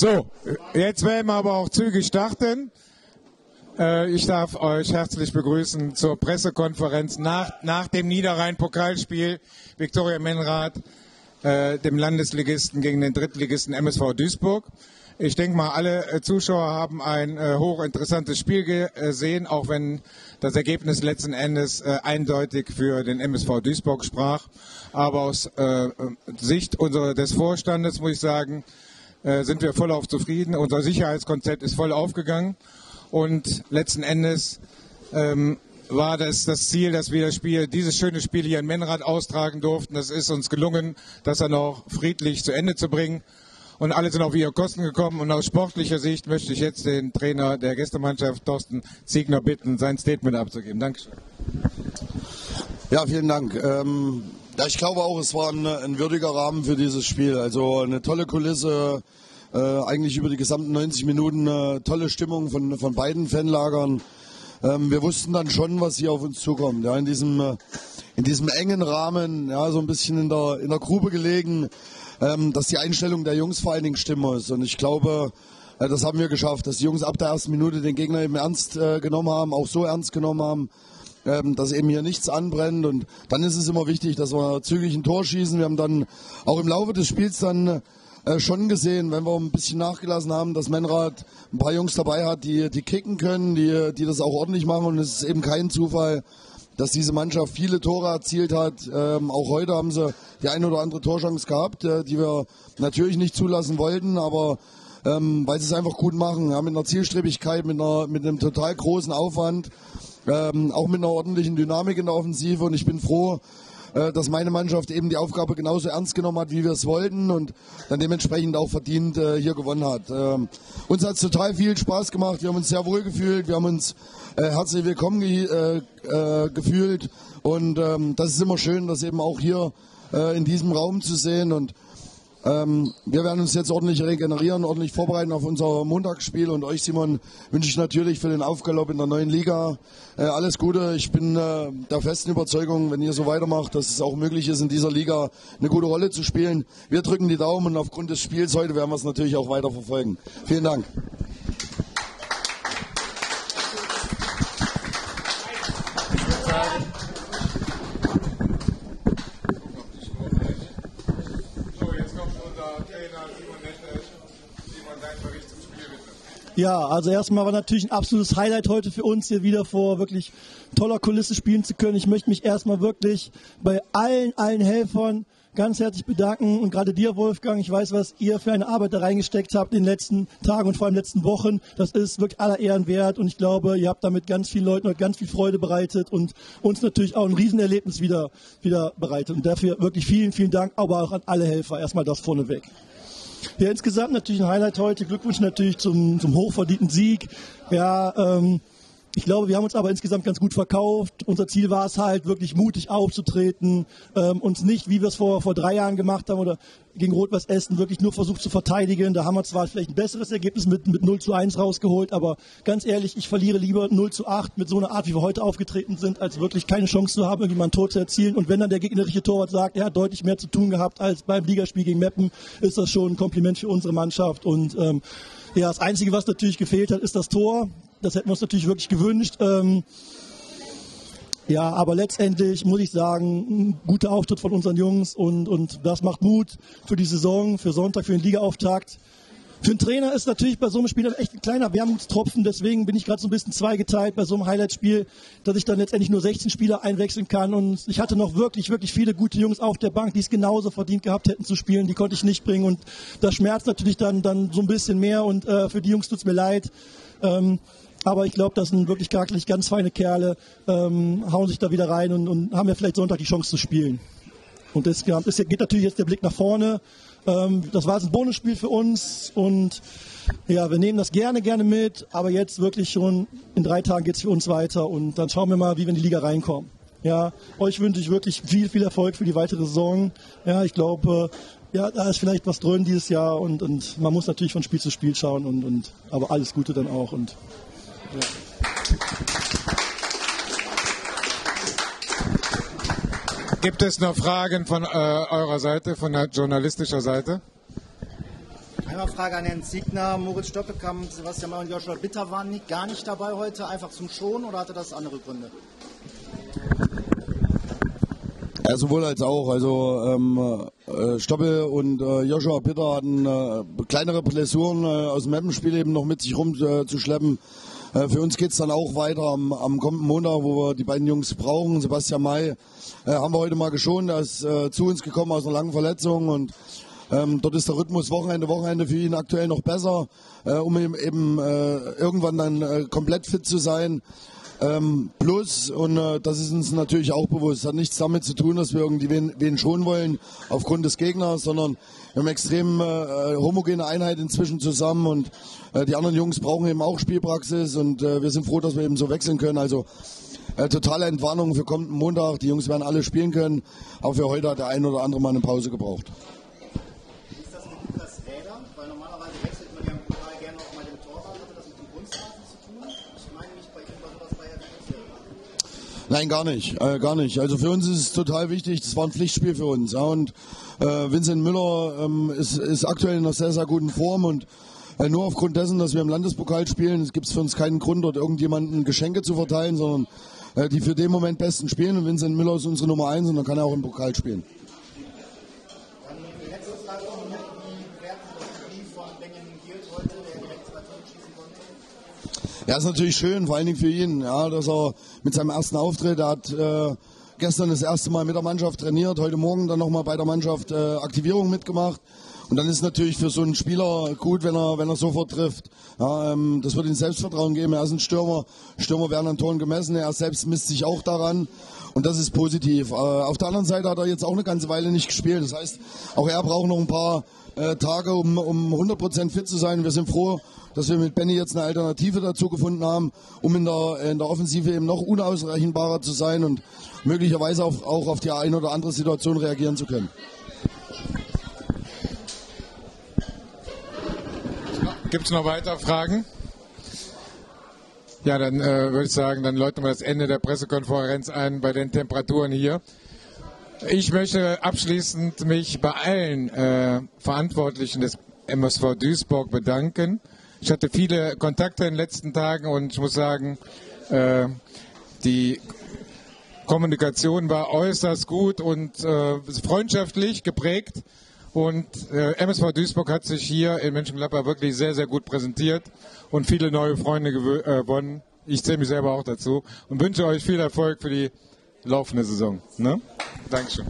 So, jetzt werden wir aber auch zügig starten. Äh, ich darf euch herzlich begrüßen zur Pressekonferenz nach, nach dem Niederrhein-Pokalspiel Viktoria Menrad, äh, dem Landesligisten gegen den Drittligisten MSV Duisburg. Ich denke mal, alle äh, Zuschauer haben ein hochinteressantes Spiel gesehen, auch wenn das Ergebnis letzten Endes eindeutig für den MSV Duisburg sprach. Aber aus Sicht des Vorstandes muss ich sagen, äh, sind wir voll auf zufrieden. Unser Sicherheitskonzept ist voll aufgegangen und letzten Endes ähm, war das das Ziel, dass wir das Spiel, dieses schöne Spiel hier in Menrad austragen durften. Das ist uns gelungen, das dann auch friedlich zu Ende zu bringen. Und alle sind auf ihre Kosten gekommen. Und aus sportlicher Sicht möchte ich jetzt den Trainer der Gästemannschaft, Thorsten Ziegner, bitten, sein Statement abzugeben. Dankeschön. Ja, vielen Dank. Ähm, ja, ich glaube auch, es war ein, ein, würdiger Rahmen für dieses Spiel. Also eine tolle Kulisse, äh, eigentlich über die gesamten 90 Minuten, äh, tolle Stimmung von, von beiden Fanlagern. Ähm, wir wussten dann schon, was hier auf uns zukommt. Ja, in diesem, äh, in diesem engen Rahmen, ja, so ein bisschen in der, in der Grube gelegen ähm, dass die Einstellung der Jungs vor allen Dingen stimmen muss. Und ich glaube, äh, das haben wir geschafft, dass die Jungs ab der ersten Minute den Gegner eben ernst äh, genommen haben, auch so ernst genommen haben, ähm, dass eben hier nichts anbrennt. Und dann ist es immer wichtig, dass wir zügig ein Tor schießen. Wir haben dann auch im Laufe des Spiels dann äh, schon gesehen, wenn wir ein bisschen nachgelassen haben, dass Menrad ein paar Jungs dabei hat, die, die kicken können, die, die das auch ordentlich machen. Und es ist eben kein Zufall, dass diese Mannschaft viele Tore erzielt hat. Ähm, auch heute haben sie die eine oder andere Torchance gehabt, äh, die wir natürlich nicht zulassen wollten, aber ähm, weil sie es einfach gut machen, ja, mit einer Zielstrebigkeit, mit, einer, mit einem total großen Aufwand, ähm, auch mit einer ordentlichen Dynamik in der Offensive. Und ich bin froh, äh, dass meine Mannschaft eben die Aufgabe genauso ernst genommen hat, wie wir es wollten und dann dementsprechend auch verdient äh, hier gewonnen hat. Ähm, uns hat es total viel Spaß gemacht, wir haben uns sehr wohl gefühlt, wir haben uns äh, herzlich willkommen ge äh, äh, gefühlt. Und ähm, das ist immer schön, das eben auch hier äh, in diesem Raum zu sehen. Und ähm, wir werden uns jetzt ordentlich regenerieren, ordentlich vorbereiten auf unser Montagsspiel und euch, Simon, wünsche ich natürlich für den Aufgalopp in der neuen Liga äh, alles Gute. Ich bin äh, der festen Überzeugung, wenn ihr so weitermacht, dass es auch möglich ist, in dieser Liga eine gute Rolle zu spielen. Wir drücken die Daumen und aufgrund des Spiels heute werden wir es natürlich auch weiter verfolgen. Vielen Dank. Ja, also erstmal war natürlich ein absolutes Highlight heute für uns, hier wieder vor wirklich toller Kulisse spielen zu können. Ich möchte mich erstmal wirklich bei allen, allen Helfern ganz herzlich bedanken und gerade dir, Wolfgang. Ich weiß, was ihr für eine Arbeit da reingesteckt habt in den letzten Tagen und vor allem letzten Wochen. Das ist wirklich aller Ehren wert und ich glaube, ihr habt damit ganz vielen Leuten ganz viel Freude bereitet und uns natürlich auch ein Riesenerlebnis wieder, wieder bereitet. Und dafür wirklich vielen, vielen Dank, aber auch an alle Helfer. Erstmal das vorneweg. Ja, insgesamt natürlich ein Highlight heute. Glückwunsch natürlich zum, zum hochverdienten Sieg. Ja, ähm, ich glaube, wir haben uns aber insgesamt ganz gut verkauft. Unser Ziel war es halt, wirklich mutig aufzutreten, ähm, uns nicht, wie wir es vor, vor drei Jahren gemacht haben oder gegen Rot-Weiß Essen, wirklich nur versucht zu verteidigen. Da haben wir zwar vielleicht ein besseres Ergebnis mit, mit 0 zu 1 rausgeholt, aber ganz ehrlich, ich verliere lieber 0 zu 8 mit so einer Art, wie wir heute aufgetreten sind, als wirklich keine Chance zu haben, irgendwie mal ein Tor zu erzielen. Und wenn dann der gegnerische Torwart sagt, er hat deutlich mehr zu tun gehabt als beim Ligaspiel gegen Meppen, ist das schon ein Kompliment für unsere Mannschaft. Und ähm, ja, das Einzige, was natürlich gefehlt hat, ist das Tor. Das hätten wir uns natürlich wirklich gewünscht. Ähm, ja, aber letztendlich muss ich sagen, ein guter Auftritt von unseren Jungs und, und das macht Mut für die Saison, für Sonntag, für den Ligaauftakt. Für einen Trainer ist natürlich bei so einem Spiel echt ein kleiner Wermutstropfen, deswegen bin ich gerade so ein bisschen zweigeteilt bei so einem Highlight-Spiel, dass ich dann letztendlich nur 16 Spieler einwechseln kann und ich hatte noch wirklich, wirklich viele gute Jungs auf der Bank, die es genauso verdient gehabt hätten zu spielen, die konnte ich nicht bringen und das schmerzt natürlich dann, dann so ein bisschen mehr und äh, für die Jungs tut's mir leid. Ähm, aber ich glaube, das sind wirklich charakterlich ganz feine Kerle, ähm, hauen sich da wieder rein und, und haben ja vielleicht Sonntag die Chance zu spielen. Und das, das geht natürlich jetzt der Blick nach vorne. Ähm, das war jetzt ein Bonusspiel für uns und ja, wir nehmen das gerne, gerne mit, aber jetzt wirklich schon in drei Tagen geht es für uns weiter und dann schauen wir mal, wie wir in die Liga reinkommen. Ja, euch wünsche ich wirklich viel, viel Erfolg für die weitere Saison. Ja, ich glaube, ja, da ist vielleicht was drin dieses Jahr und, und man muss natürlich von Spiel zu Spiel schauen und, und aber alles Gute dann auch und ja. Gibt es noch Fragen von äh, eurer Seite, von der journalistischen Seite? eine Frage an Herrn Ziegner. Moritz Stoppelkamp, Sebastian Mayer und Joshua Bitter waren nicht, gar nicht dabei heute, einfach zum Schonen oder hatte das andere Gründe? Ja, sowohl als auch. Also ähm, äh, Stoppel und äh, Joshua Bitter hatten äh, kleinere Blessuren äh, aus dem Mappenspiel eben noch mit sich rumzuschleppen. Äh, für uns geht es dann auch weiter am, am kommenden Montag, wo wir die beiden Jungs brauchen. Sebastian May äh, haben wir heute mal geschont, er ist äh, zu uns gekommen aus einer langen Verletzung und ähm, dort ist der Rhythmus Wochenende, Wochenende für ihn aktuell noch besser, äh, um eben, eben äh, irgendwann dann äh, komplett fit zu sein. Ähm, plus, und äh, das ist uns natürlich auch bewusst, hat nichts damit zu tun, dass wir irgendwie wen, wen schonen wollen aufgrund des Gegners, sondern wir haben extrem äh, homogene Einheit inzwischen zusammen und äh, die anderen Jungs brauchen eben auch Spielpraxis und äh, wir sind froh, dass wir eben so wechseln können. Also äh, totale Entwarnung für kommenden Montag. Die Jungs werden alle spielen können. Auch für heute hat der ein oder andere mal eine Pause gebraucht. Nein, gar nicht, äh, gar nicht. Also für uns ist es total wichtig. Das war ein Pflichtspiel für uns. Ja, und äh, Vincent Müller ähm, ist, ist aktuell in einer sehr, sehr guten Form und äh, nur aufgrund dessen, dass wir im Landespokal spielen, gibt es für uns keinen Grund, dort irgendjemanden Geschenke zu verteilen, sondern äh, die für den Moment besten spielen. Und Vincent Müller ist unsere Nummer eins und dann kann er auch im Pokal spielen. Ja, ist natürlich schön, vor allen Dingen für ihn, ja, dass er mit seinem ersten Auftritt, er hat äh, gestern das erste Mal mit der Mannschaft trainiert, heute Morgen dann nochmal bei der Mannschaft äh, Aktivierung mitgemacht. Und dann ist natürlich für so einen Spieler gut, wenn er, wenn er sofort trifft. Ja, ähm, das wird ihm Selbstvertrauen geben. Er ist ein Stürmer. Stürmer werden an Toren gemessen. Er selbst misst sich auch daran. Und das ist positiv. Äh, auf der anderen Seite hat er jetzt auch eine ganze Weile nicht gespielt. Das heißt, auch er braucht noch ein paar äh, Tage, um, um 100% fit zu sein. Wir sind froh, dass wir mit Benny jetzt eine Alternative dazu gefunden haben, um in der, in der Offensive eben noch unausrechenbarer zu sein und möglicherweise auch, auch auf die eine oder andere Situation reagieren zu können. Gibt es noch weitere Fragen? Ja, dann äh, würde ich sagen, dann läuten wir das Ende der Pressekonferenz ein bei den Temperaturen hier. Ich möchte abschließend mich bei allen äh, Verantwortlichen des MSV Duisburg bedanken. Ich hatte viele Kontakte in den letzten Tagen und ich muss sagen, äh, die Kommunikation war äußerst gut und äh, freundschaftlich geprägt. Und äh, MSV Duisburg hat sich hier in Mönchengladbach wirklich sehr, sehr gut präsentiert und viele neue Freunde äh, gewonnen. Ich zähle mich selber auch dazu und wünsche euch viel Erfolg für die laufende Saison. Ne? Dankeschön.